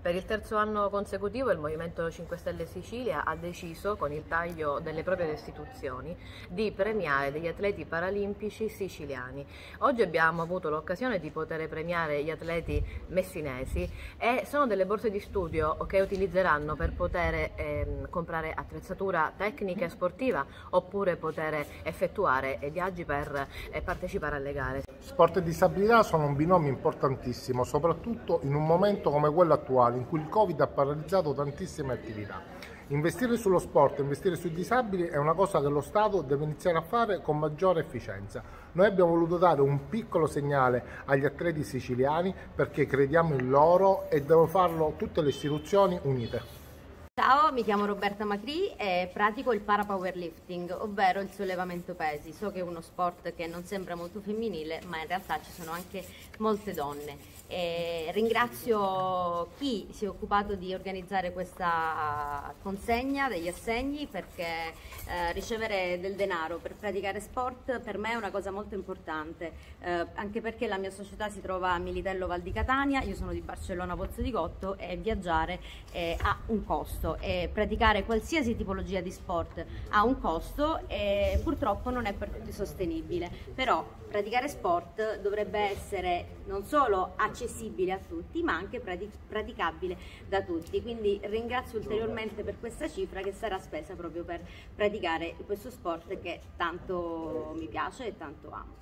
Per il terzo anno consecutivo il Movimento 5 Stelle Sicilia ha deciso, con il taglio delle proprie restituzioni, di premiare degli atleti paralimpici siciliani. Oggi abbiamo avuto l'occasione di poter premiare gli atleti messinesi e sono delle borse di studio che utilizzeranno per poter ehm, comprare attrezzatura tecnica e sportiva oppure poter effettuare viaggi per eh, partecipare alle gare. Sport e disabilità sono un binomio importantissimo, soprattutto in un momento come quello attuale, in cui il Covid ha paralizzato tantissime attività. Investire sullo sport, investire sui disabili è una cosa che lo Stato deve iniziare a fare con maggiore efficienza. Noi abbiamo voluto dare un piccolo segnale agli atleti siciliani perché crediamo in loro e devono farlo tutte le istituzioni unite. Ciao, mi chiamo Roberta Macri e pratico il para powerlifting, ovvero il sollevamento pesi. So che è uno sport che non sembra molto femminile, ma in realtà ci sono anche molte donne. E ringrazio chi si è occupato di organizzare questa consegna degli assegni perché eh, ricevere del denaro per praticare sport per me è una cosa molto importante, eh, anche perché la mia società si trova a Militello Val di Catania, io sono di Barcellona Pozzo di Gotto e viaggiare eh, ha un costo e praticare qualsiasi tipologia di sport ha un costo e purtroppo non è per tutti sostenibile. Però praticare sport dovrebbe essere non solo accessibile a tutti, ma anche praticabile da tutti. Quindi ringrazio ulteriormente per questa cifra che sarà spesa proprio per praticare questo sport che tanto mi piace e tanto amo.